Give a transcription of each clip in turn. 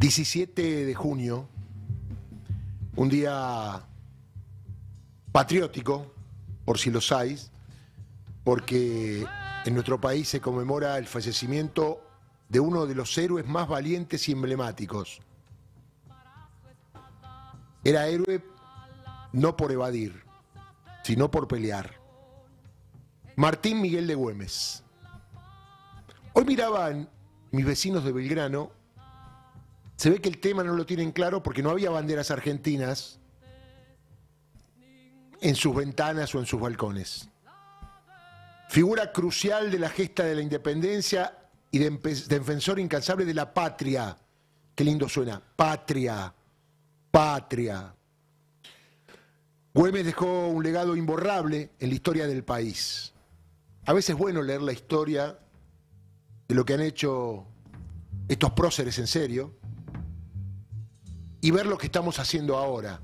17 de junio, un día patriótico, por si lo sabéis, porque en nuestro país se conmemora el fallecimiento de uno de los héroes más valientes y emblemáticos. Era héroe no por evadir, sino por pelear. Martín Miguel de Güemes. Hoy miraban mis vecinos de Belgrano, se ve que el tema no lo tienen claro porque no había banderas argentinas en sus ventanas o en sus balcones. Figura crucial de la gesta de la independencia y de defensor incansable de la patria. Qué lindo suena, patria, patria. Güemes dejó un legado imborrable en la historia del país. A veces es bueno leer la historia de lo que han hecho estos próceres en serio y ver lo que estamos haciendo ahora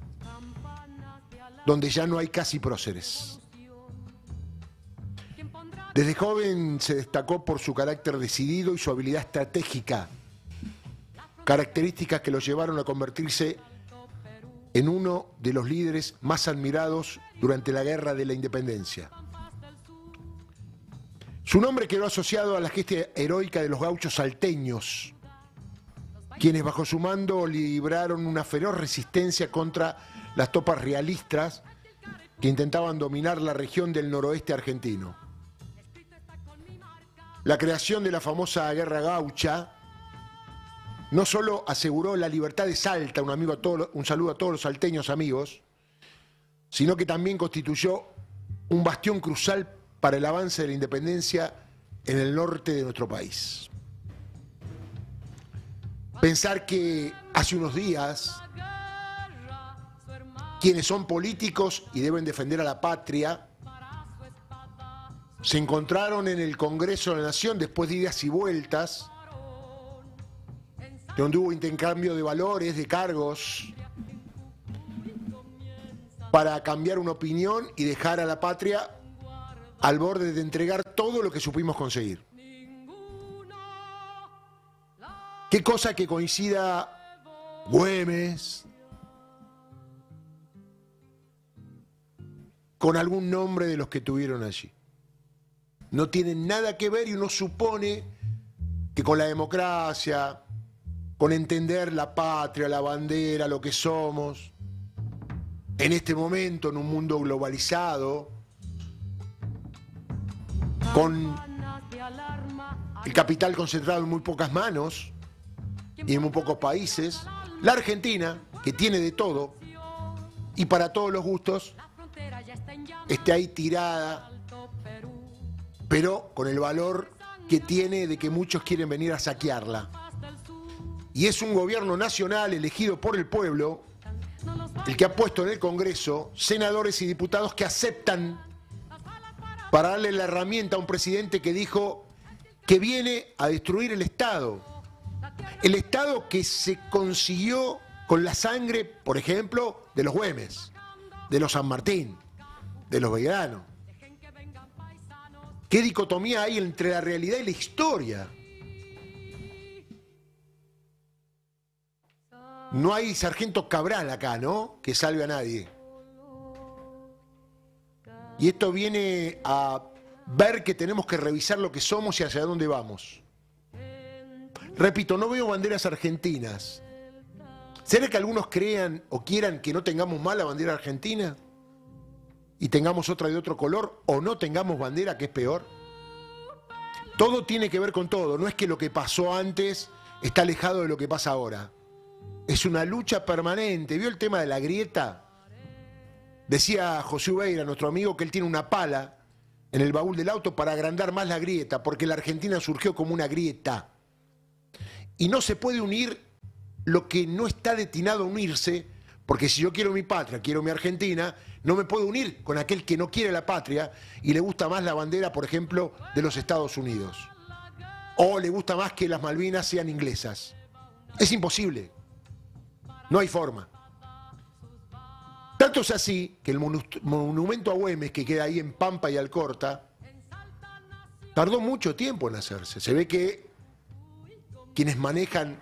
donde ya no hay casi próceres. Desde joven se destacó por su carácter decidido y su habilidad estratégica, características que lo llevaron a convertirse en uno de los líderes más admirados durante la Guerra de la Independencia. Su nombre quedó asociado a la gesta heroica de los gauchos salteños, quienes bajo su mando libraron una feroz resistencia contra las tropas realistas que intentaban dominar la región del noroeste argentino. La creación de la famosa Guerra Gaucha no solo aseguró la libertad de Salta, un, saludo a todos los salteños amigos, sino que también constituyó un bastión crucial para el avance de la independencia en el norte de nuestro país. Pensar que hace unos días quienes son políticos y deben defender a la patria, se encontraron en el Congreso de la Nación después de idas y vueltas, donde hubo intercambio de valores, de cargos, para cambiar una opinión y dejar a la patria al borde de entregar todo lo que supimos conseguir. Qué cosa que coincida Güemes, con algún nombre de los que tuvieron allí. No tienen nada que ver y uno supone que con la democracia, con entender la patria, la bandera, lo que somos, en este momento, en un mundo globalizado, con el capital concentrado en muy pocas manos y en muy pocos países, la Argentina, que tiene de todo y para todos los gustos, esté ahí tirada, pero con el valor que tiene de que muchos quieren venir a saquearla. Y es un gobierno nacional elegido por el pueblo el que ha puesto en el Congreso senadores y diputados que aceptan para darle la herramienta a un presidente que dijo que viene a destruir el Estado. El Estado que se consiguió con la sangre, por ejemplo, de los Güemes, de los San Martín, de los veganos. ¿Qué dicotomía hay entre la realidad y la historia? No hay sargento Cabral acá, ¿no? Que salve a nadie. Y esto viene a ver que tenemos que revisar lo que somos y hacia dónde vamos. Repito, no veo banderas argentinas. ¿Será que algunos crean o quieran que no tengamos más la bandera argentina? y tengamos otra de otro color o no tengamos bandera, que es peor? Todo tiene que ver con todo, no es que lo que pasó antes está alejado de lo que pasa ahora. Es una lucha permanente. ¿Vio el tema de la grieta? Decía José Ubeira, nuestro amigo, que él tiene una pala en el baúl del auto para agrandar más la grieta, porque la Argentina surgió como una grieta. Y no se puede unir lo que no está destinado a unirse, porque si yo quiero mi patria, quiero mi Argentina, no me puedo unir con aquel que no quiere la patria y le gusta más la bandera, por ejemplo, de los Estados Unidos. O le gusta más que las Malvinas sean inglesas. Es imposible. No hay forma. Tanto es así que el monumento a Güemes, que queda ahí en Pampa y Alcorta, tardó mucho tiempo en hacerse. Se ve que quienes manejan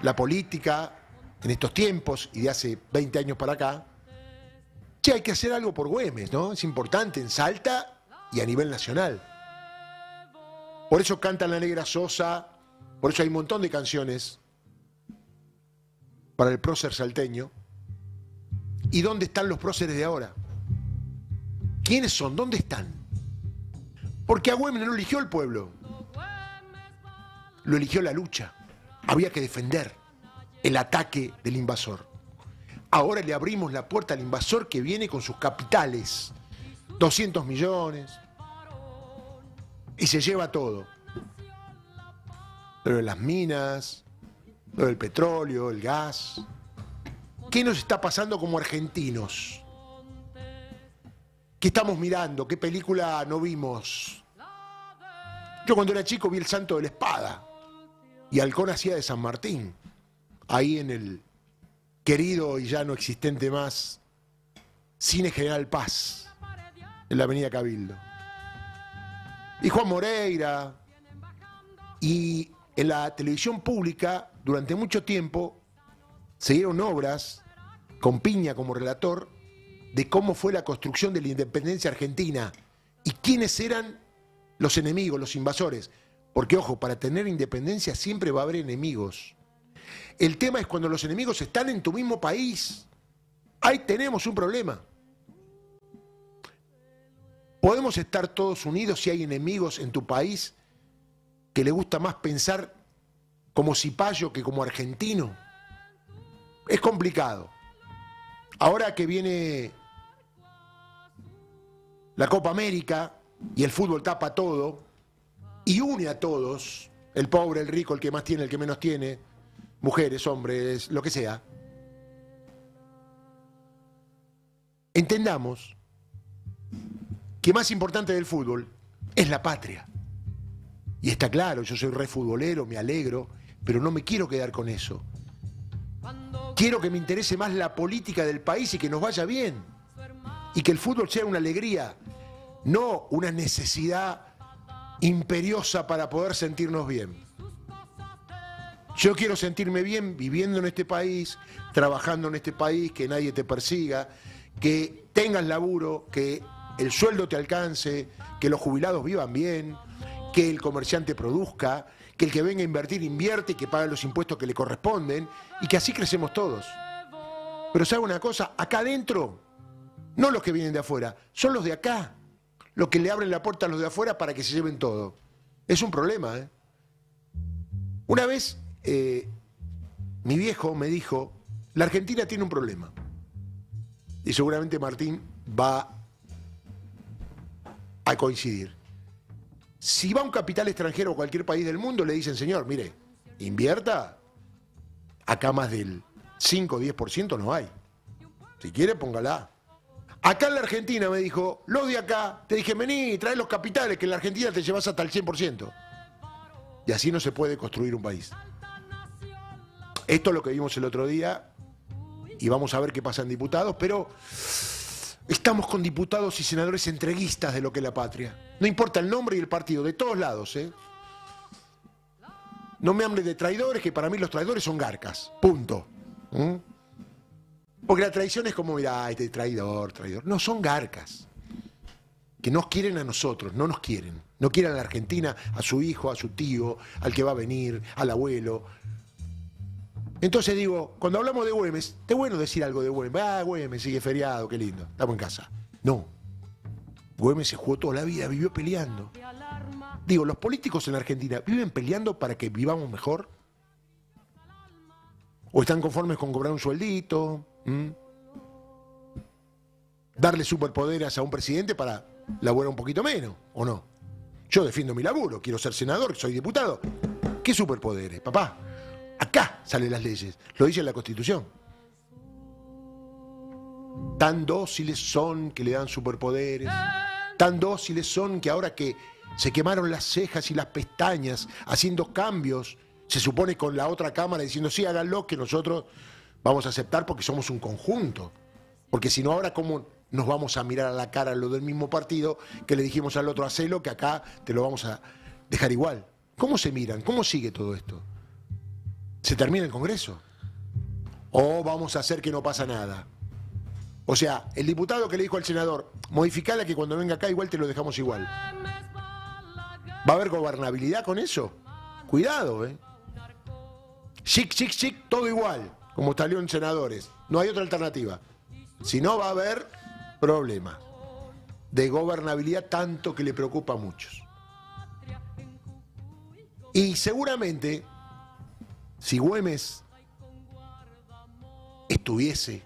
la política en estos tiempos y de hace 20 años para acá, che, hay que hacer algo por Güemes, ¿no? Es importante en Salta y a nivel nacional. Por eso canta La Negra Sosa, por eso hay un montón de canciones para el prócer salteño. ¿Y dónde están los próceres de ahora? ¿Quiénes son? ¿Dónde están? Porque a Güemes no eligió el pueblo, lo eligió la lucha. Había que defender el ataque del invasor. Ahora le abrimos la puerta al invasor que viene con sus capitales, 200 millones, y se lleva todo. Pero las minas, lo del petróleo, el gas. ¿Qué nos está pasando como argentinos? ¿Qué estamos mirando? ¿Qué película no vimos? Yo cuando era chico vi El Santo de la Espada y Halcón hacía de San Martín, ahí en el querido y ya no existente más Cine General Paz, en la Avenida Cabildo. Y Juan Moreira, y en la televisión pública durante mucho tiempo se dieron obras con Piña como relator de cómo fue la construcción de la independencia argentina y quiénes eran los enemigos, los invasores. Porque ojo, para tener independencia siempre va a haber enemigos. El tema es cuando los enemigos están en tu mismo país. Ahí tenemos un problema. ¿Podemos estar todos unidos si hay enemigos en tu país que le gusta más pensar como cipayo que como argentino? Es complicado. Ahora que viene la Copa América y el fútbol tapa todo y une a todos, el pobre, el rico, el que más tiene, el que menos tiene, mujeres, hombres, lo que sea, entendamos que más importante del fútbol es la patria. Y está claro, yo soy re futbolero, me alegro, pero no me quiero quedar con eso. Quiero que me interese más la política del país y que nos vaya bien. Y que el fútbol sea una alegría, no una necesidad imperiosa para poder sentirnos bien. Yo quiero sentirme bien viviendo en este país, trabajando en este país, que nadie te persiga, que tengas laburo, que el sueldo te alcance, que los jubilados vivan bien, que el comerciante produzca, que el que venga a invertir invierte y que pague los impuestos que le corresponden y que así crecemos todos. Pero ¿sabe una cosa? Acá adentro, no los que vienen de afuera, son los de acá, los que le abren la puerta a los de afuera para que se lleven todo. Es un problema, ¿eh? Una vez eh, mi viejo me dijo, la Argentina tiene un problema. Y seguramente Martín va a coincidir. Si va un capital extranjero a cualquier país del mundo, le dicen, señor, mire, invierta, acá más del 5 o 10% no hay. Si quiere, póngala. Acá en la Argentina me dijo, lo de acá, te dije, vení, trae los capitales, que en la Argentina te llevas hasta el 100%. Y así no se puede construir un país. Esto es lo que vimos el otro día y vamos a ver qué pasa en diputados, pero estamos con diputados y senadores entreguistas de lo que es la patria. No importa el nombre y el partido, de todos lados. ¿eh? No me hable de traidores, que para mí los traidores son garcas. Punto. ¿Mm? Porque la traición es como, mira, este traidor, traidor. No, son garcas. Que nos quieren a nosotros, no nos quieren. No quieren a la Argentina, a su hijo, a su tío, al que va a venir, al abuelo. Entonces digo, cuando hablamos de Güemes, es bueno decir algo de Güemes. Ah, Güemes, sigue feriado, qué lindo, estamos en casa. No. Güemes se jugó toda la vida, vivió peleando. Digo, los políticos en Argentina viven peleando para que vivamos mejor. ¿O están conformes con cobrar un sueldito? ¿Mm? ¿Darle superpoderes a un presidente para laburar un poquito menos? ¿O no? Yo defiendo mi laburo, quiero ser senador, soy diputado. ¿Qué superpoderes, papá? Acá salen las leyes, lo dice la Constitución. Tan dóciles son que le dan superpoderes, tan dóciles son que ahora que se quemaron las cejas y las pestañas haciendo cambios, se supone con la otra Cámara diciendo, sí, háganlo, que nosotros vamos a aceptar porque somos un conjunto. Porque si no, ahora cómo nos vamos a mirar a la cara lo del mismo partido que le dijimos al otro, hacelo, que acá te lo vamos a dejar igual. ¿Cómo se miran? ¿Cómo sigue todo esto? se termina el Congreso. O vamos a hacer que no pasa nada. O sea, el diputado que le dijo al senador, modificala que cuando venga acá igual te lo dejamos igual. ¿Va a haber gobernabilidad con eso? Cuidado, ¿eh? Chic, chic, chic, todo igual, como salió en senadores. No hay otra alternativa. Si no, va a haber problemas de gobernabilidad tanto que le preocupa a muchos. Y seguramente, si Güemes estuviese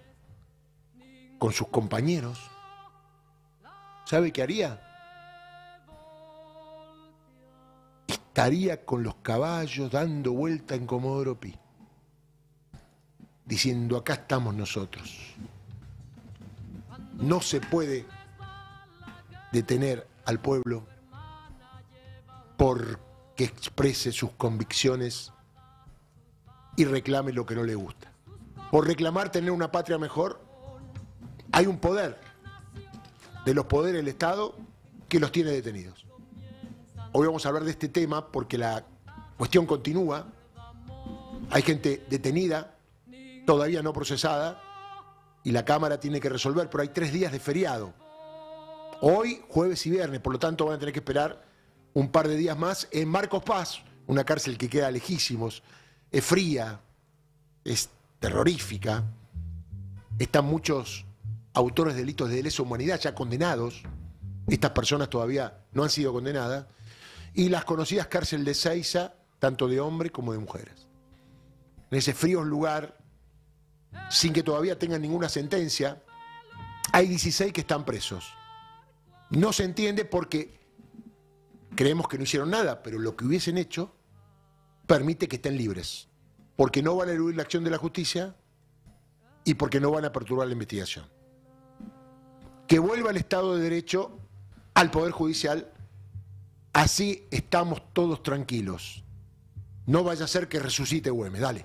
con sus compañeros, ¿sabe qué haría? Estaría con los caballos dando vuelta en Comodoro Pi, diciendo, acá estamos nosotros. No se puede detener al pueblo porque exprese sus convicciones y reclame lo que no le gusta. Por reclamar tener una patria mejor, hay un poder de los poderes del Estado que los tiene detenidos. Hoy vamos a hablar de este tema porque la cuestión continúa. Hay gente detenida, todavía no procesada, y la Cámara tiene que resolver, pero hay tres días de feriado. Hoy, jueves y viernes, por lo tanto van a tener que esperar un par de días más en Marcos Paz, una cárcel que queda lejísimos, es fría, es terrorífica, están muchos autores de delitos de lesa humanidad ya condenados, estas personas todavía no han sido condenadas, y las conocidas cárceles de Seiza, tanto de hombres como de mujeres. En ese frío lugar, sin que todavía tengan ninguna sentencia, hay 16 que están presos. No se entiende porque creemos que no hicieron nada, pero lo que hubiesen hecho permite que estén libres, porque no van a eludir la acción de la justicia y porque no van a perturbar la investigación. Que vuelva el Estado de Derecho al Poder Judicial, así estamos todos tranquilos. No vaya a ser que resucite Güemes, dale.